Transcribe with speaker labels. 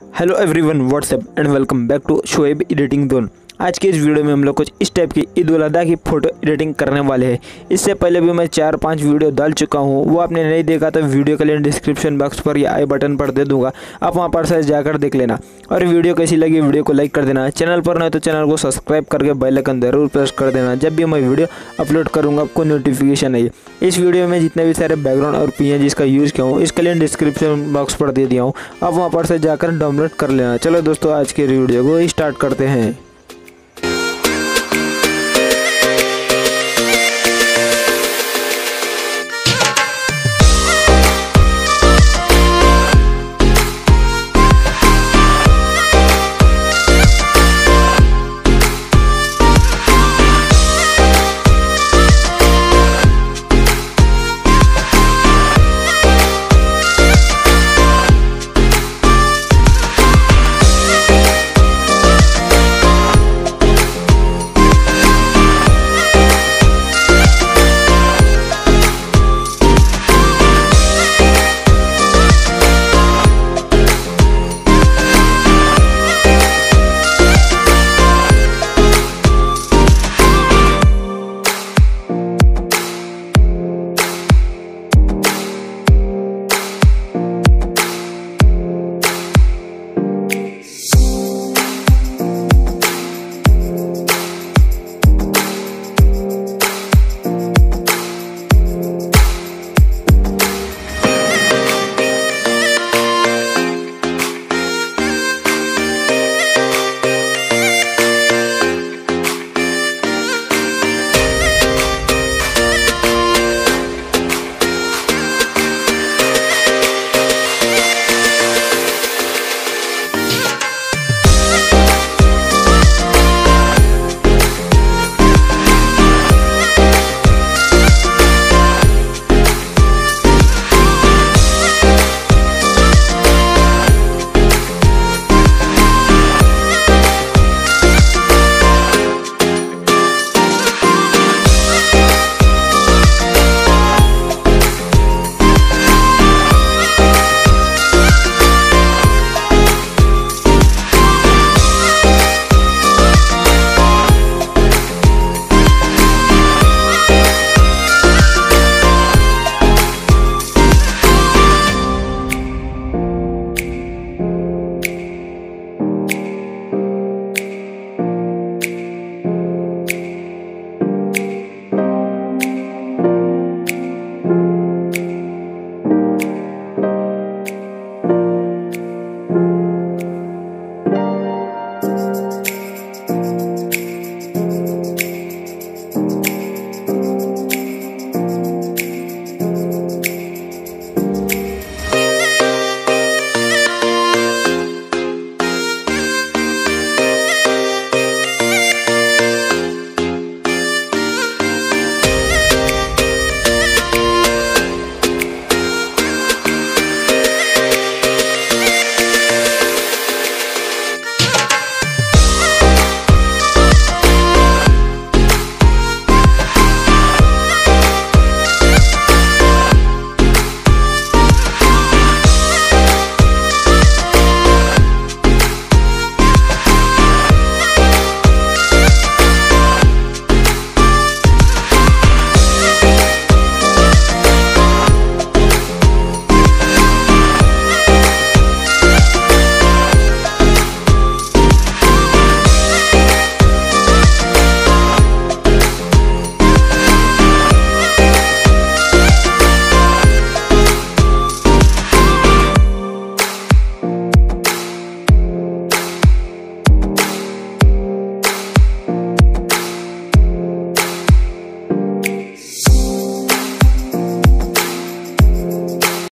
Speaker 1: hello everyone what's up and welcome back to shoaib editing zone. आज के इस video में हम लोग कुछ इस टाइप की ईद उल की फ़ोटो एडिटिंग करने वाले हैं। इससे पहले भी मैं चार पाँच वीडियो डाल चुका हूँ। वो आपने नहीं देखा तो वीडियो के लिए डिस्क्रिप्शन बॉक्स पर या आई बटन पर दे दूँगा। आप वहाँ पर से जाकर देख लेना। और वीडियो कैसी लगी, वीडियो को लाइक कर देना। चैनल पर नहीं तो चैनल को सब्सक्राइब करके बेलाइकन ज़रूर प्रेस कर देना। जब भी मैं वीडियो अपलोड करूँगा, आपको नोटिफिकेशन आई इस वीडियो में जितने भी सारे बैकग्राउंड और पी जिसका यूज़ किया हूँ, इसके लिए डिस्क्रिप्शन बॉक्स पर दे दिया हूँ। आप वहाँ पर से जाकर डाउनलोड कर लेना। चलो दोस्तों, आज के वीडियो को स्टार्ट करते हैं।